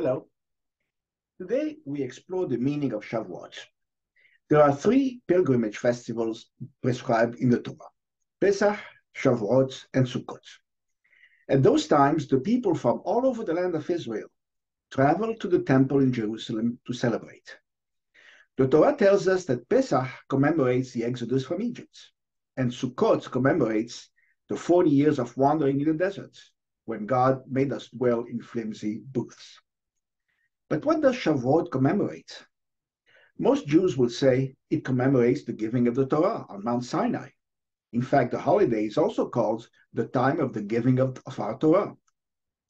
Hello. Today we explore the meaning of Shavuot. There are three pilgrimage festivals prescribed in the Torah Pesach, Shavuot, and Sukkot. At those times, the people from all over the land of Israel travel to the temple in Jerusalem to celebrate. The Torah tells us that Pesach commemorates the exodus from Egypt, and Sukkot commemorates the 40 years of wandering in the desert, when God made us dwell in flimsy booths. But what does Shavuot commemorate? Most Jews will say it commemorates the giving of the Torah on Mount Sinai. In fact, the holiday is also called the time of the giving of, of our Torah,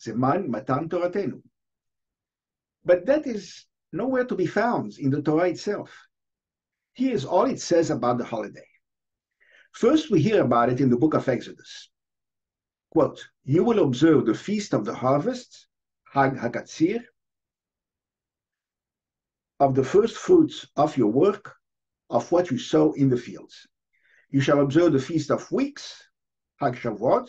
Zeman Matan Toratenu. But that is nowhere to be found in the Torah itself. Here is all it says about the holiday. First, we hear about it in the book of Exodus. Quote, You will observe the feast of the harvest, Hag Hakatzir, of the first fruits of your work, of what you sow in the fields. You shall observe the feast of weeks, Hag Shavuot,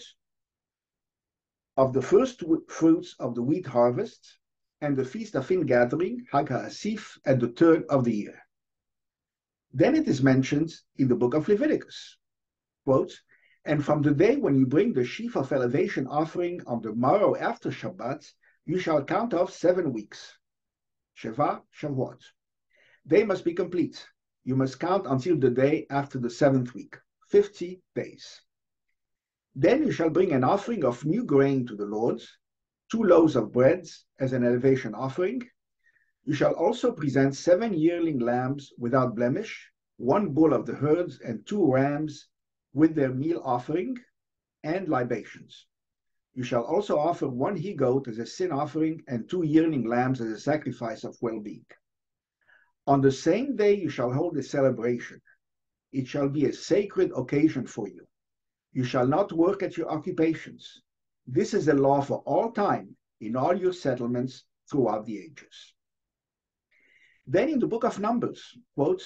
of the first fruits of the wheat harvest, and the feast of ingathering, Hag HaAsif, at the turn of the year. Then it is mentioned in the book of Leviticus, quote, and from the day when you bring the sheaf of elevation offering on the morrow after Shabbat, you shall count off seven weeks. Sheva, Shavuot. They must be complete. You must count until the day after the seventh week, 50 days. Then you shall bring an offering of new grain to the Lord, two loaves of bread as an elevation offering. You shall also present seven yearling lambs without blemish, one bull of the herds, and two rams with their meal offering and libations. You shall also offer one he goat as a sin offering and two yearling lambs as a sacrifice of well being. On the same day you shall hold a celebration. It shall be a sacred occasion for you. You shall not work at your occupations. This is a law for all time in all your settlements throughout the ages. Then in the book of Numbers, quote,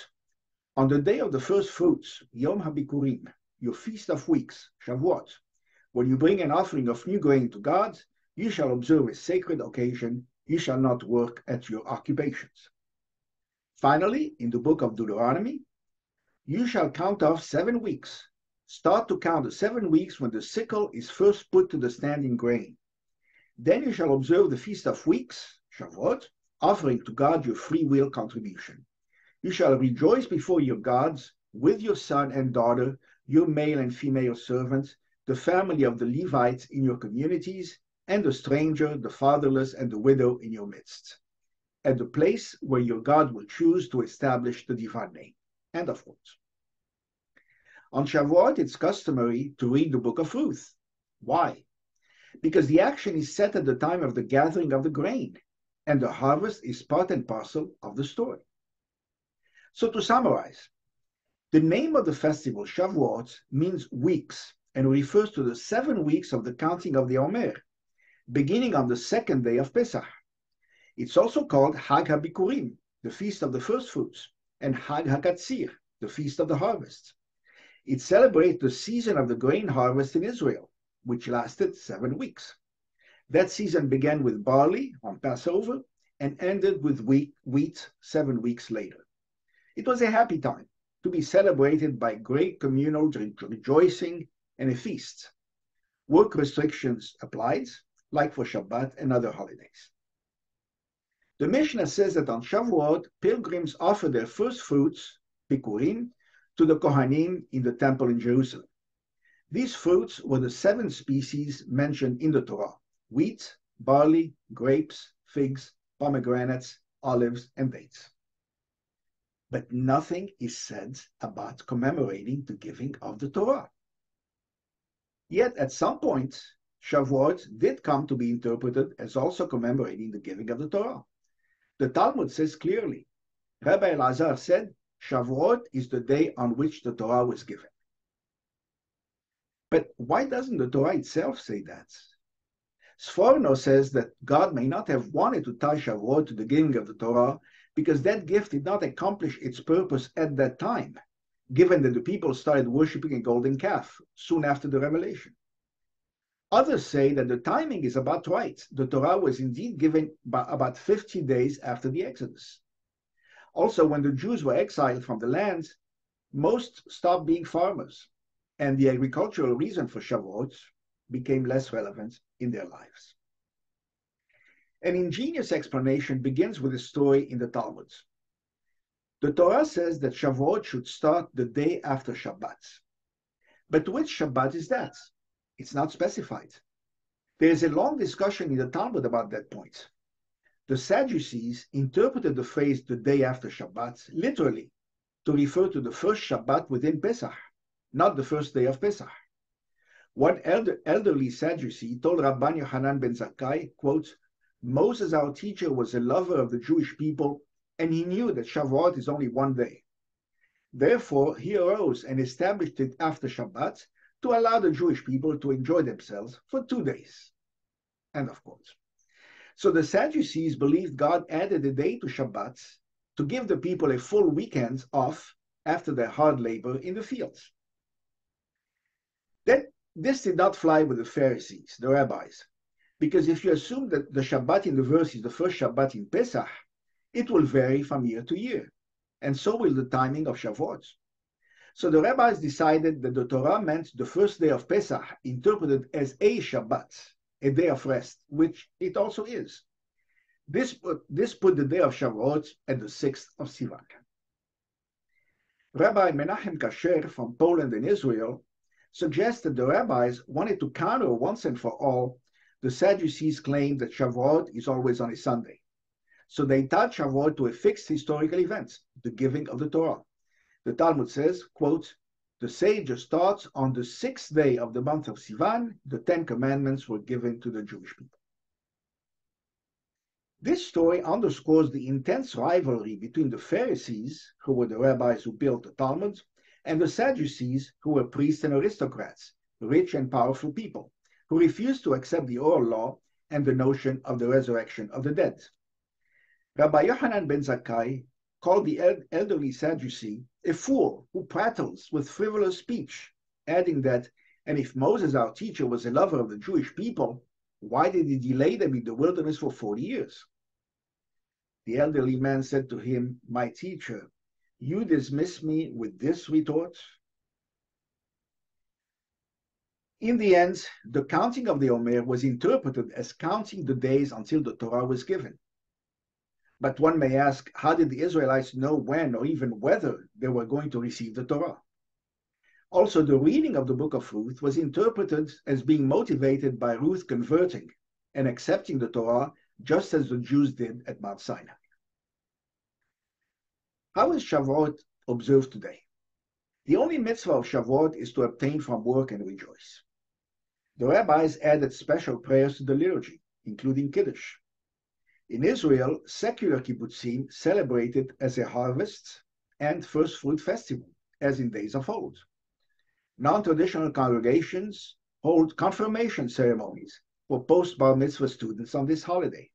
on the day of the first fruits, Yom HaBikurim, your feast of weeks, Shavuot, when you bring an offering of new grain to God, you shall observe a sacred occasion. You shall not work at your occupations. Finally, in the book of Deuteronomy, you shall count off seven weeks. Start to count the seven weeks when the sickle is first put to the standing grain. Then you shall observe the Feast of Weeks, Shavuot, offering to God your free will contribution. You shall rejoice before your gods with your son and daughter, your male and female servants, the family of the Levites in your communities, and the stranger, the fatherless, and the widow in your midst, at the place where your God will choose to establish the divine name. End of quote. On Shavuot, it's customary to read the book of Ruth. Why? Because the action is set at the time of the gathering of the grain, and the harvest is part and parcel of the story. So to summarize, the name of the festival, Shavuot, means weeks and refers to the seven weeks of the counting of the Omer, beginning on the second day of Pesach. It's also called Hag HaBikurim, the feast of the first fruits, and Hag HaKatzir, the feast of the harvest. It celebrates the season of the grain harvest in Israel, which lasted seven weeks. That season began with barley on Passover and ended with wheat, wheat seven weeks later. It was a happy time to be celebrated by great communal rejoicing and a feast. Work restrictions applied, like for Shabbat and other holidays. The Mishnah says that on Shavuot, pilgrims offer their first fruits, bikurim, to the Kohanim in the temple in Jerusalem. These fruits were the seven species mentioned in the Torah wheat, barley, grapes, figs, pomegranates, olives, and dates. But nothing is said about commemorating the giving of the Torah. Yet at some point, Shavuot did come to be interpreted as also commemorating the giving of the Torah. The Talmud says clearly, Rabbi Elazar said, Shavuot is the day on which the Torah was given. But why doesn't the Torah itself say that? Sforno says that God may not have wanted to tie Shavuot to the giving of the Torah because that gift did not accomplish its purpose at that time given that the people started worshipping a golden calf soon after the revelation. Others say that the timing is about right. The Torah was indeed given about 50 days after the Exodus. Also, when the Jews were exiled from the land, most stopped being farmers, and the agricultural reason for Shavuot became less relevant in their lives. An ingenious explanation begins with a story in the Talmud. The Torah says that Shavuot should start the day after Shabbat. But which Shabbat is that? It's not specified. There is a long discussion in the Talmud about that point. The Sadducees interpreted the phrase the day after Shabbat literally to refer to the first Shabbat within Pesach, not the first day of Pesach. One elder, elderly Sadducee told Rabban Yohanan ben Zakkai, quote, Moses, our teacher, was a lover of the Jewish people, and he knew that Shavuot is only one day. Therefore, he arose and established it after Shabbat to allow the Jewish people to enjoy themselves for two days. End of quote. So the Sadducees believed God added a day to Shabbat to give the people a full weekend off after their hard labor in the fields. That this did not fly with the Pharisees, the rabbis, because if you assume that the Shabbat in the verse is the first Shabbat in Pesach, it will vary from year to year, and so will the timing of Shavuot. So the rabbis decided that the Torah meant the first day of Pesach, interpreted as a Shabbat, a day of rest, which it also is. This put, this put the day of Shavuot at the 6th of Sivan. Rabbi Menachem Kasher from Poland and Israel suggested the rabbis wanted to counter once and for all the Sadducees' claim that Shavuot is always on a Sunday. So they tied Shavuot to a fixed historical event, the giving of the Torah. The Talmud says, quote, the sage starts on the sixth day of the month of Sivan, the Ten Commandments were given to the Jewish people. This story underscores the intense rivalry between the Pharisees, who were the rabbis who built the Talmud, and the Sadducees, who were priests and aristocrats, rich and powerful people, who refused to accept the oral law and the notion of the resurrection of the dead. Rabbi Yochanan ben Zakkai called the elderly Sadducee a fool who prattles with frivolous speech, adding that, and if Moses, our teacher, was a lover of the Jewish people, why did he delay them in the wilderness for 40 years? The elderly man said to him, My teacher, you dismiss me with this retort? In the end, the counting of the Omer was interpreted as counting the days until the Torah was given. But one may ask, how did the Israelites know when or even whether they were going to receive the Torah? Also, the reading of the book of Ruth was interpreted as being motivated by Ruth converting and accepting the Torah just as the Jews did at Mount Sinai. How is Shavuot observed today? The only mitzvah of Shavuot is to abstain from work and rejoice. The rabbis added special prayers to the liturgy, including Kiddush. In Israel, secular kibbutzim celebrated as a harvest and first fruit festival, as in days of old. Non-traditional congregations hold confirmation ceremonies for post-bar mitzvah students on this holiday.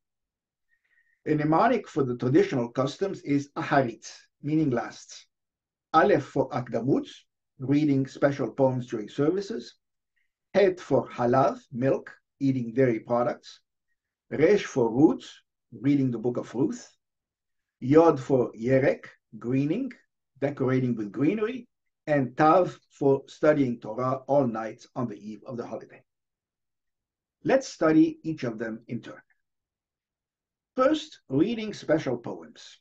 A mnemonic for the traditional customs is Aharit, meaning lasts. Aleph for Akdamut, reading special poems during services. Het for Halav, milk, eating dairy products. Resh for Rut, reading the book of Ruth. Yod for Yerek, greening, decorating with greenery. And Tav for studying Torah all night on the eve of the holiday. Let's study each of them in turn. First, reading special poems.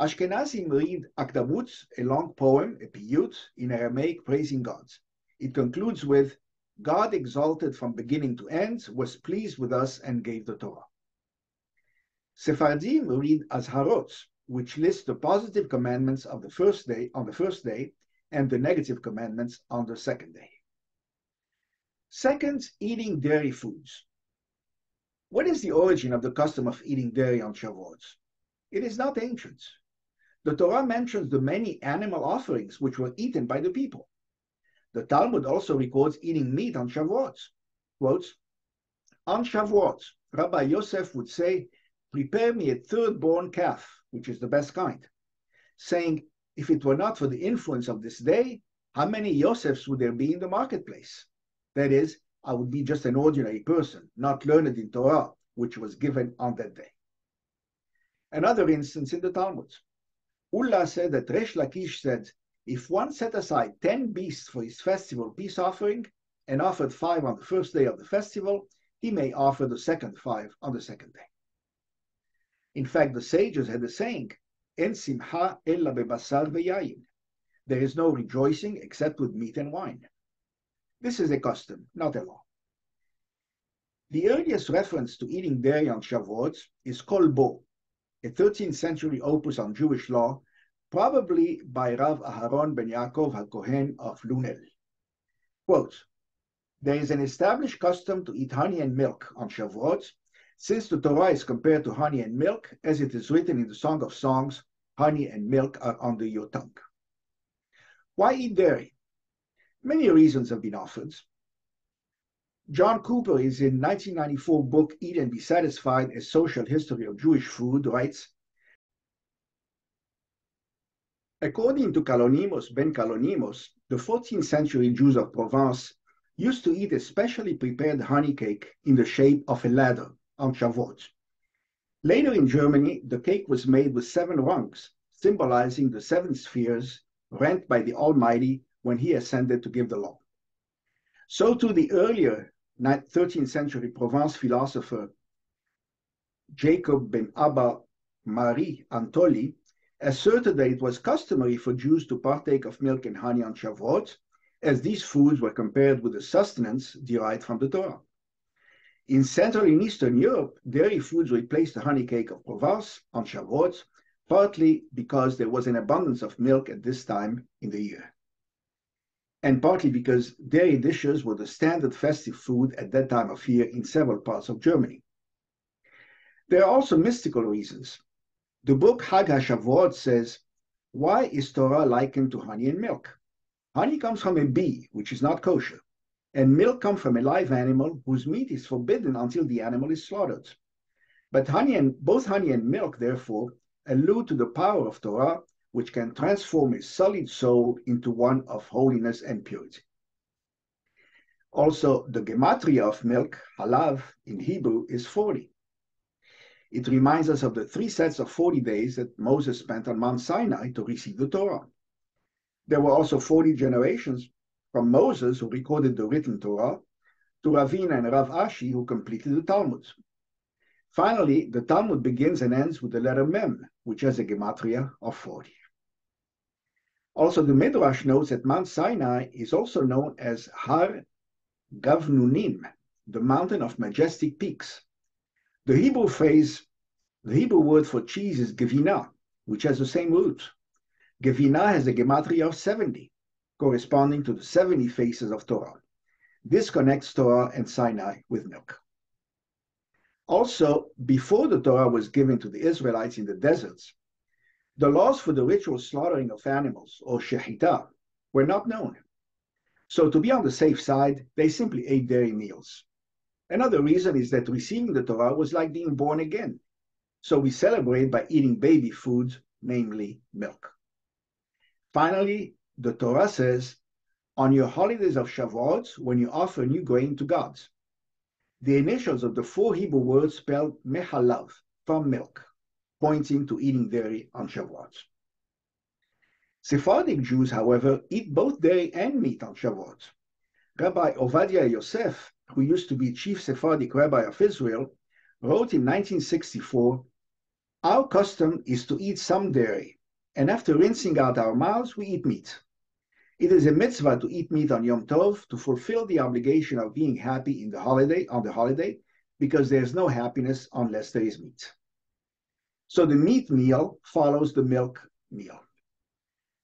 Ashkenazim read Akdamut, a long poem, a piyut, in Aramaic praising God. It concludes with, God exalted from beginning to end, was pleased with us and gave the Torah. Sephardim read Azharot, which lists the positive commandments of the first day on the first day and the negative commandments on the second day. Second, eating dairy foods. What is the origin of the custom of eating dairy on Shavuot? It is not ancient. The Torah mentions the many animal offerings which were eaten by the people. The Talmud also records eating meat on Shavuot. Quotes, on Shavuot, Rabbi Yosef would say, prepare me a third-born calf, which is the best kind, saying, if it were not for the influence of this day, how many Yosefs would there be in the marketplace? That is, I would be just an ordinary person, not learned in Torah, which was given on that day. Another instance in the Talmud. Ullah said that Resh Lakish said, if one set aside 10 beasts for his festival peace offering and offered five on the first day of the festival, he may offer the second five on the second day. In fact, the sages had a saying, En simha ella bebasar veyayin. There is no rejoicing except with meat and wine. This is a custom, not a law. The earliest reference to eating dairy on Shavuot is Kol Bo, a 13th century opus on Jewish law, probably by Rav Aharon ben Yaakov HaKohen of Lunel. Quote, there is an established custom to eat honey and milk on Shavuot, since the Torah is compared to honey and milk, as it is written in the Song of Songs, honey and milk are under your tongue. Why eat dairy? Many reasons have been offered. John Cooper is in 1994 book Eat and Be Satisfied, A Social History of Jewish Food, writes, According to Kalonimos ben Kalonimos, the 14th century Jews of Provence used to eat a specially prepared honey cake in the shape of a ladder on Shavuot. Later in Germany, the cake was made with seven rungs, symbolizing the seven spheres rent by the Almighty when he ascended to give the law. So too the earlier 13th century Provence philosopher Jacob ben Abba Mari Anatoli asserted that it was customary for Jews to partake of milk and honey on Shavuot, as these foods were compared with the sustenance derived from the Torah. In Central and Eastern Europe, dairy foods replaced the honey cake of Provence on Shavuot, partly because there was an abundance of milk at this time in the year and partly because dairy dishes were the standard festive food at that time of year in several parts of Germany. There are also mystical reasons. The book Hag HaShavuot says, why is Torah likened to honey and milk? Honey comes from a bee, which is not kosher, and milk comes from a live animal whose meat is forbidden until the animal is slaughtered. But honey and both honey and milk, therefore, allude to the power of Torah which can transform a solid soul into one of holiness and purity. Also, the gematria of milk, halav, in Hebrew is 40. It reminds us of the three sets of 40 days that Moses spent on Mount Sinai to receive the Torah. There were also 40 generations from Moses, who recorded the written Torah, to Ravina and Rav Ashi, who completed the Talmud. Finally, the Talmud begins and ends with the letter Mem, which has a gematria of 40. Also, the Midrash notes that Mount Sinai is also known as Har Gavnunim, the mountain of majestic peaks. The Hebrew phrase, the Hebrew word for cheese is Gevina, which has the same root. Gevina has a gematria of 70, corresponding to the 70 faces of Torah. This connects Torah and Sinai with milk. Also, before the Torah was given to the Israelites in the deserts, the laws for the ritual slaughtering of animals, or shechita, were not known. So to be on the safe side, they simply ate dairy meals. Another reason is that receiving the Torah was like being born again. So we celebrate by eating baby food, namely milk. Finally, the Torah says, on your holidays of Shavuot, when you offer new grain to God, the initials of the four Hebrew words spelled mehalav, from milk, pointing to eating dairy on Shavuot. Sephardic Jews, however, eat both dairy and meat on Shavuot. Rabbi Ovadiah Yosef, who used to be chief Sephardic rabbi of Israel, wrote in 1964, Our custom is to eat some dairy, and after rinsing out our mouths, we eat meat. It is a mitzvah to eat meat on Yom Tov to fulfill the obligation of being happy in the holiday on the holiday, because there is no happiness unless there is meat. So the meat meal follows the milk meal.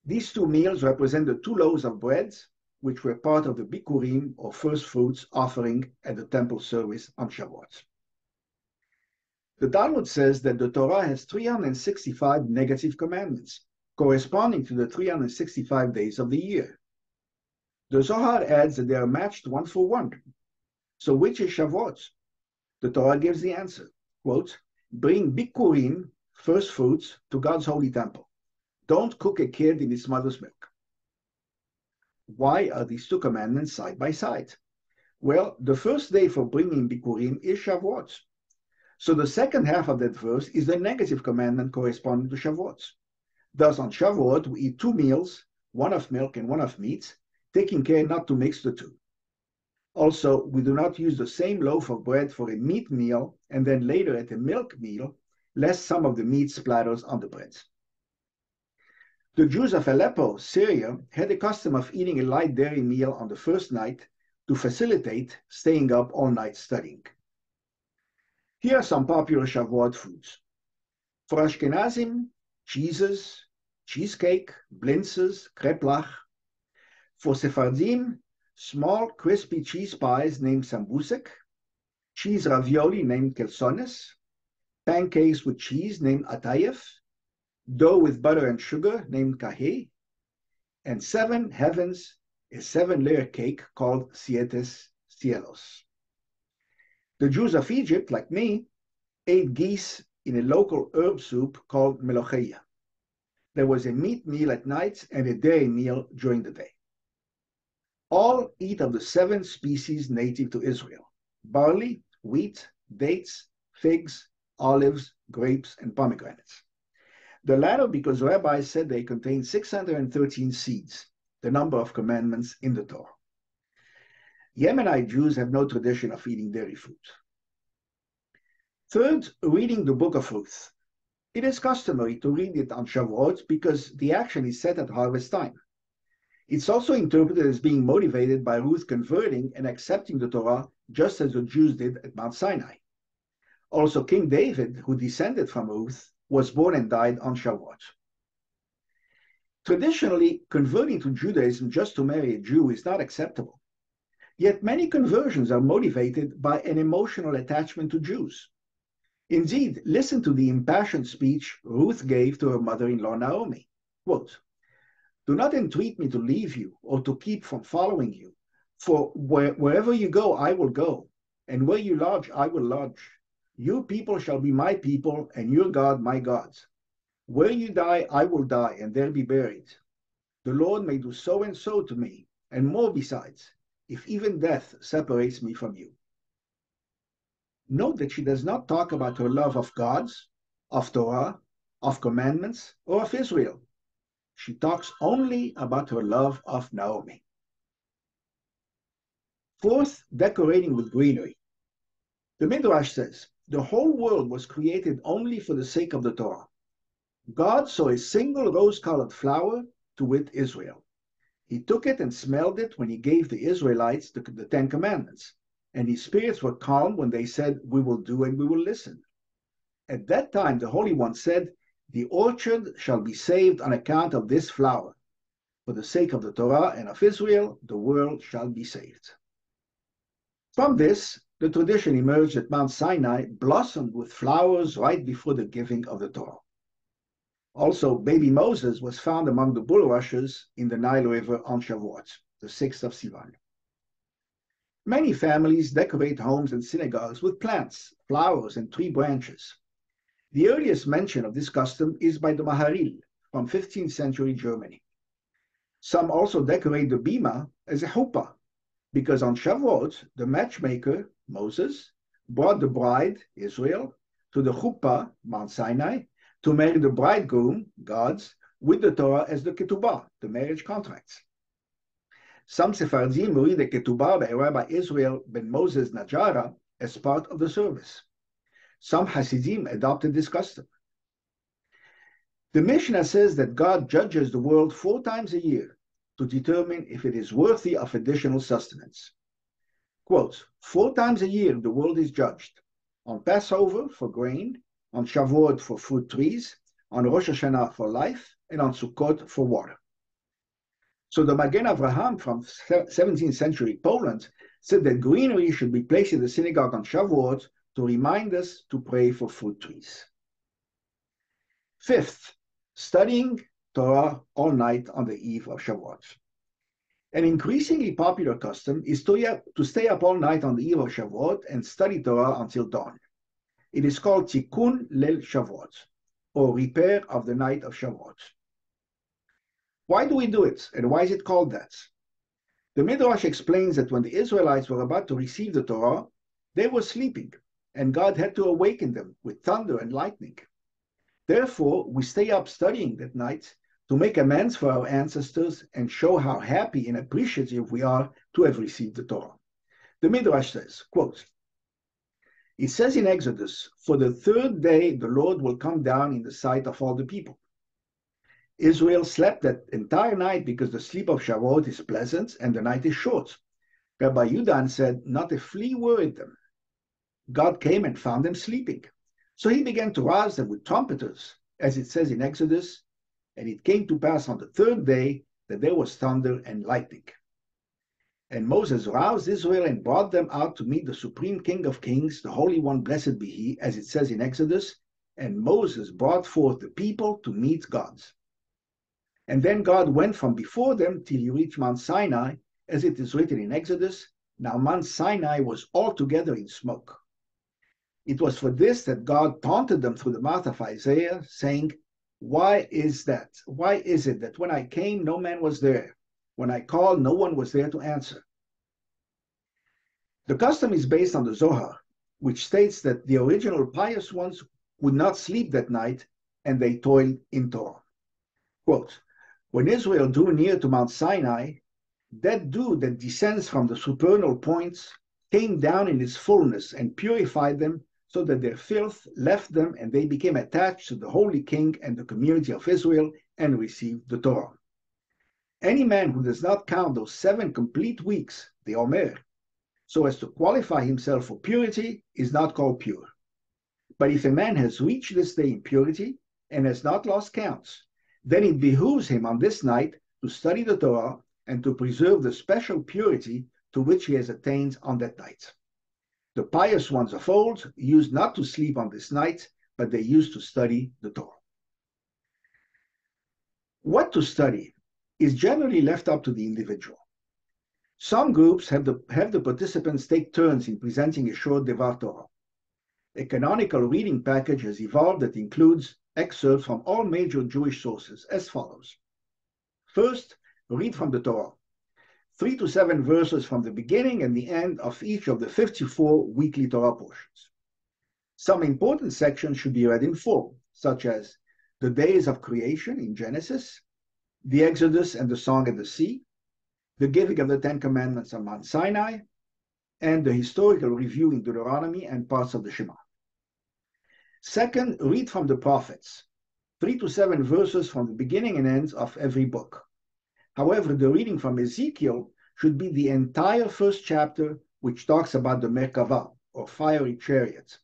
These two meals represent the two loaves of bread, which were part of the bikurim, or first fruits offering at the temple service on Shavuot. The Talmud says that the Torah has 365 negative commandments, corresponding to the 365 days of the year. The Zohar adds that they are matched one for one. So which is Shavuot? The Torah gives the answer. Quote, bring bikurim, first fruits to God's holy temple. Don't cook a kid in its mother's milk. Why are these two commandments side by side? Well, the first day for bringing Bikurim is Shavuot. So the second half of that verse is the negative commandment corresponding to Shavuot. Thus, on Shavuot, we eat two meals, one of milk and one of meat, taking care not to mix the two. Also, we do not use the same loaf of bread for a meat meal and then later at a milk meal, lest some of the meat splatters on the bread. The Jews of Aleppo, Syria, had a custom of eating a light dairy meal on the first night to facilitate staying up all night studying. Here are some popular Shavuot foods. For Ashkenazim, cheeses, cheesecake, blintzes, kreplach. For Sephardim, small crispy cheese pies named sambusek, cheese ravioli named kelsones, pancakes with cheese named atayef, dough with butter and sugar named kahé, and seven heavens, a seven-layer cake called sietes cielos. The Jews of Egypt, like me, ate geese in a local herb soup called melocheia. There was a meat meal at night and a dairy meal during the day. All eat of the seven species native to Israel barley, wheat, dates, figs, olives, grapes, and pomegranates. The latter because rabbis said they contain 613 seeds, the number of commandments in the Torah. Yemenite Jews have no tradition of eating dairy food. Third, reading the book of Ruth. It is customary to read it on Shavuot because the action is set at harvest time. It's also interpreted as being motivated by Ruth converting and accepting the Torah just as the Jews did at Mount Sinai. Also, King David, who descended from Ruth, was born and died on Shavuot. Traditionally, converting to Judaism just to marry a Jew is not acceptable. Yet many conversions are motivated by an emotional attachment to Jews. Indeed, listen to the impassioned speech Ruth gave to her mother-in-law Naomi. Quote, Do not entreat me to leave you or to keep from following you, for where, wherever you go, I will go, and where you lodge, I will lodge. Your people shall be my people, and your God my God. Where you die, I will die, and there be buried. The Lord may do so and so to me, and more besides, if even death separates me from you. Note that she does not talk about her love of gods, of Torah, of commandments, or of Israel. She talks only about her love of Naomi. Fourth, decorating with greenery. The Midrash says, the whole world was created only for the sake of the Torah. God saw a single rose-colored flower, to wit Israel. He took it and smelled it when he gave the Israelites the, the Ten Commandments, and his spirits were calm when they said, We will do and we will listen. At that time, the Holy One said, The orchard shall be saved on account of this flower. For the sake of the Torah and of Israel, the world shall be saved. From this, the tradition emerged that Mount Sinai blossomed with flowers right before the giving of the Torah. Also, baby Moses was found among the bulrushes in the Nile River on Shavuot, the 6th of Sivan. Many families decorate homes and synagogues with plants, flowers, and tree branches. The earliest mention of this custom is by the Maharil from 15th century Germany. Some also decorate the bima as a chuppah, because on Shavuot, the matchmaker Moses, brought the bride, Israel, to the chuppah, Mount Sinai, to marry the bridegroom, God's, with the Torah as the ketubah, the marriage contracts. Some Sephardim read the ketubah by Rabbi Israel ben Moses Najara as part of the service. Some Hasidim adopted this custom. The Mishnah says that God judges the world four times a year to determine if it is worthy of additional sustenance. Quote, four times a year the world is judged. On Passover for grain, on Shavuot for fruit trees, on Rosh Hashanah for life, and on Sukkot for water. So the Magen Avraham from 17th century Poland said that greenery should be placed in the synagogue on Shavuot to remind us to pray for fruit trees. Fifth, studying Torah all night on the eve of Shavuot. An increasingly popular custom is to, to stay up all night on the eve of Shavuot and study Torah until dawn. It is called Tikkun Leil Shavuot, or repair of the night of Shavuot. Why do we do it, and why is it called that? The Midrash explains that when the Israelites were about to receive the Torah, they were sleeping, and God had to awaken them with thunder and lightning. Therefore, we stay up studying that night to make amends for our ancestors and show how happy and appreciative we are to have received the Torah. The Midrash says, quote, it says in Exodus, For the third day the Lord will come down in the sight of all the people. Israel slept that entire night because the sleep of Shavuot is pleasant and the night is short. Rabbi Yudan said, Not a flea worried them. God came and found them sleeping. So he began to rouse them with trumpeters, as it says in Exodus, and it came to pass on the third day that there was thunder and lightning. And Moses roused Israel and brought them out to meet the supreme King of Kings, the Holy One, blessed be He, as it says in Exodus. And Moses brought forth the people to meet God. And then God went from before them till he reached Mount Sinai, as it is written in Exodus. Now Mount Sinai was altogether in smoke. It was for this that God taunted them through the mouth of Isaiah, saying, Why is that? Why is it that when I came, no man was there? When I called, no one was there to answer. The custom is based on the Zohar, which states that the original pious ones would not sleep that night and they toiled in Torah. Quote, when Israel drew near to Mount Sinai, that dew that descends from the supernal points came down in its fullness and purified them so that their filth left them and they became attached to the holy king and the community of Israel and received the Torah. Any man who does not count those seven complete weeks, the Omer, so as to qualify himself for purity, is not called pure. But if a man has reached this day in purity and has not lost counts, then it behooves him on this night to study the Torah and to preserve the special purity to which he has attained on that night. The pious ones of old used not to sleep on this night, but they used to study the Torah. What to study is generally left up to the individual. Some groups have the, have the participants take turns in presenting a short Devar Torah. A canonical reading package has evolved that includes excerpts from all major Jewish sources as follows. First, read from the Torah, three to seven verses from the beginning and the end of each of the 54 weekly Torah portions. Some important sections should be read in full, such as the days of creation in Genesis, the Exodus and the Song at the Sea, the giving of the Ten Commandments on Mount Sinai, and the historical review in Deuteronomy and parts of the Shema. Second, read from the prophets, three to seven verses from the beginning and ends of every book. However, the reading from Ezekiel should be the entire first chapter, which talks about the Merkava, or fiery chariots,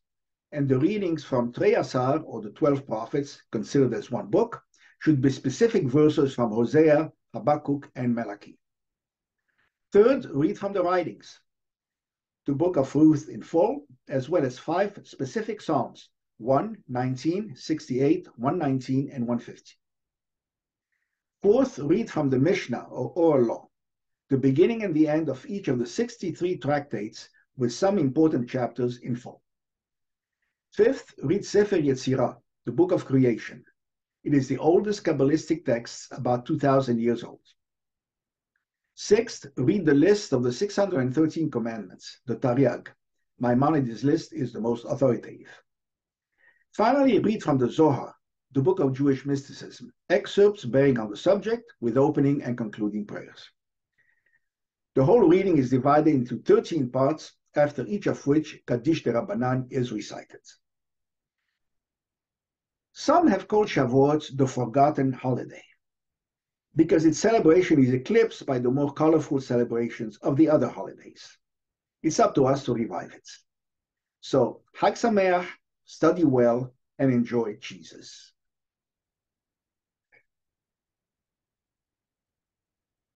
and the readings from Treyasar, or the 12 prophets, considered as one book, should be specific verses from Hosea, Habakkuk, and Malachi. Third, read from the writings, the book of Ruth in full, as well as five specific Psalms 1, 19, 68, 119, and 150. Fourth, read from the Mishnah or Oral Law, the beginning and the end of each of the 63 tractates with some important chapters in full. Fifth, read Sefer Yetzirah, the book of creation, it is the oldest Kabbalistic text, about 2,000 years old. Sixth, read the list of the 613 commandments, the Tariag. Maimonides' list is the most authoritative. Finally, read from the Zohar, the book of Jewish mysticism, excerpts bearing on the subject with opening and concluding prayers. The whole reading is divided into 13 parts, after each of which Kaddish de Rabbanan is recited. Some have called Shavuot the forgotten holiday because its celebration is eclipsed by the more colorful celebrations of the other holidays. It's up to us to revive it. So, Chag Sameach, study well, and enjoy cheeses.